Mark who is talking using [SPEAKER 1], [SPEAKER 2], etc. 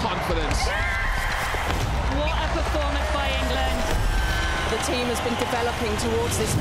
[SPEAKER 1] confidence.
[SPEAKER 2] What a performance by England.
[SPEAKER 3] The team has been developing towards this.